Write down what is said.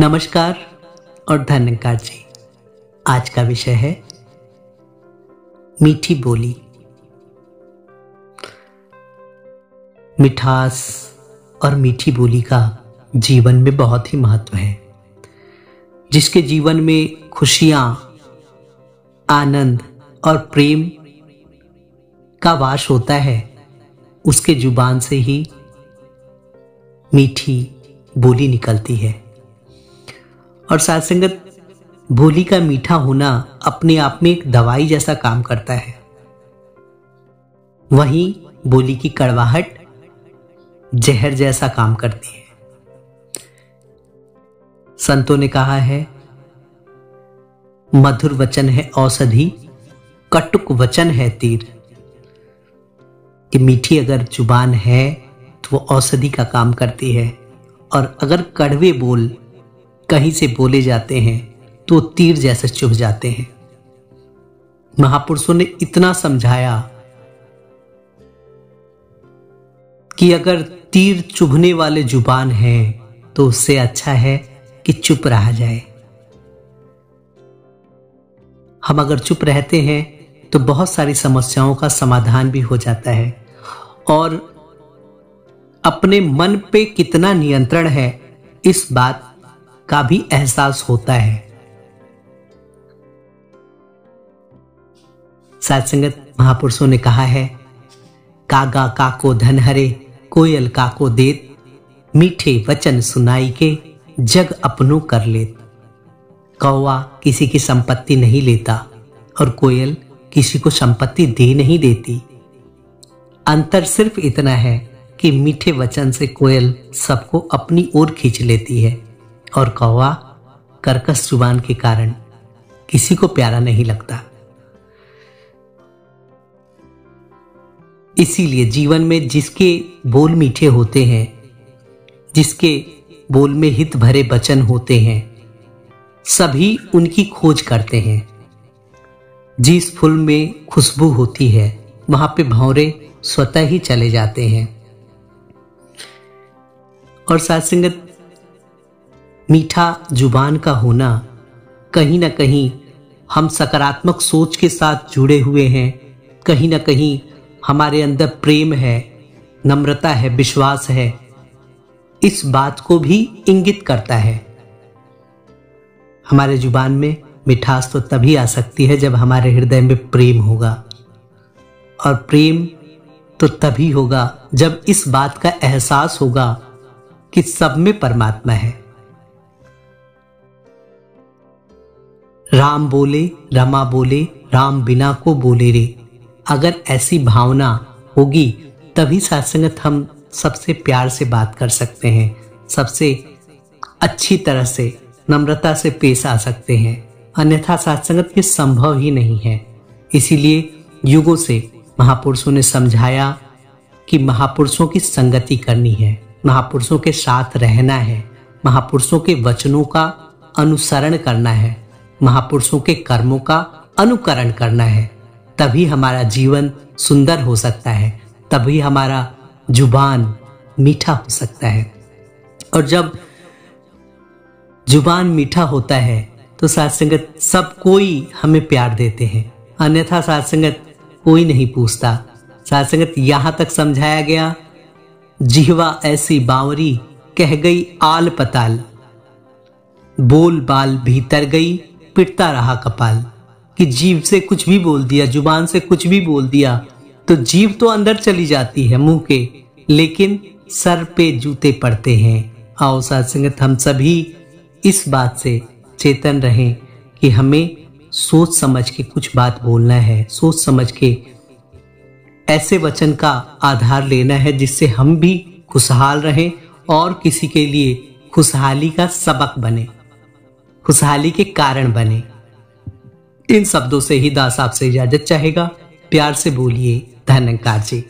नमस्कार और धन्यकार जी। आज का विषय है मीठी बोली। मिठास और मीठी बोली का जीवन में बहुत ही महत्व है, जिसके जीवन में खुशियाँ, आनंद और प्रेम का वास होता है, उसके ज़ुबान से ही मीठी बोली निकलती है। और साथ संगत बोली का मीठा होना अपने आप में एक दवाई जैसा काम करता है। वहीं बोली की कड़वाहट जहर जैसा काम करती है। संतों ने कहा है, मधुर वचन है औषधि, कटुक वचन है तीर। कि मीठी अगर ज़ुबान है तो वो औषधि का काम करती है। और अगर कड़वे बोल कहीं से बोले जाते हैं तो तीर जैसे चुभ जाते हैं। महापुरुषों ने इतना समझाया कि अगर तीर चुभने वाले ज़ुबान है तो उससे अच्छा है कि चुप रहा जाए। हम अगर चुप रहते हैं तो बहुत सारी समस्याओं का समाधान भी हो जाता है। और अपने मन पे कितना नियंत्रण है, इस बात का भी एहसास होता है। सत्संगत महापुरुषों ने कहा है, कागा काको धन हरे, कोयल काको देत मीठे वचन सुनाई के जग अपनों कर लेत। कौवा किसी की संपत्ति नहीं लेता और कोयल किसी को संपत्ति दे नहीं देती। अंतर सिर्फ़ इतना है कि मीठे वचन से कोयल सबको अपनी ओर खींच लेती है। और कौवा कर्कश ज़ुबान के कारण किसी को प्यारा नहीं लगता। इसीलिए जीवन में जिसके बोल मीठे होते हैं, जिसके बोल में हित भरे वचन होते हैं, सभी उनकी खोज करते हैं। जिस फूल में खुशबू होती है, वहाँ पे भौरे स्वतः ही चले जाते हैं। और साथ संगत मीठा ज़ुबान का होना कहीं ना कहीं हम सकारात्मक सोच के साथ जुड़े हुए हैं। कहीं ना कहीं हमारे अंदर प्रेम है, नम्रता है, विश्वास है। इस बात को भी इंगित करता है। हमारे ज़ुबान में मिठास तो तभी आ सकती है जब हमारे हृदय में प्रेम होगा। और प्रेम तो तभी होगा जब इस बात का एहसास होगा कि सब में परमात्मा है। राम बोले, रमा बोले, राम बिना को बोले रे। अगर ऐसी भावना होगी, तभी सत्संगत हम सबसे प्यार से बात कर सकते हैं, सबसे अच्छी तरह से, नम्रता से पेश आ सकते हैं। अन्यथा सत्संगत ये संभव ही नहीं है। इसीलिए युगों से महापुरुषों ने समझाया कि महापुरुषों की संगति करनी है, महापुरुषों के साथ रहना है, महापुरुषों के वचनों का अनुसरण करना है। महापुरुषों के कर्मों का अनुकरण करना है। तभी हमारा जीवन सुंदर हो सकता है। तभी हमारा ज़ुबान मीठा हो सकता है। और जब ज़ुबान मीठा होता है तो सात्संगत सब कोई हमें प्यार देते हैं। अन्यथा सात्संगत कोई नहीं पूछता। सात्संगत यहाँ तक समझाया गया जिहवा ऐसी बावरी कह गई आल पताल। बोल बाल भीतर गई पिटता रहा कपाल, कि जीव से कुछ भी बोल दिया, ज़ुबान से कुछ भी बोल दिया तो जीव तो अंदर चली जाती है मुँह के, लेकिन सर पे जूते पड़ते हैं। आओ सत्संगत हम सभी इस बात से चेतन रहें कि हमें सोच समझ के कुछ बात बोलना है, सोच समझ के ऐसे वचन का आधार लेना है जिससे हम भी खुशहाल रहें और किसी के लिए खुशहाली का सबक बने। खुशहाली के कारण बने। इन शब्दों से ही दास आपसे इजाज़त चाहेगा। प्यार से बोलिए, धन्यकार जी।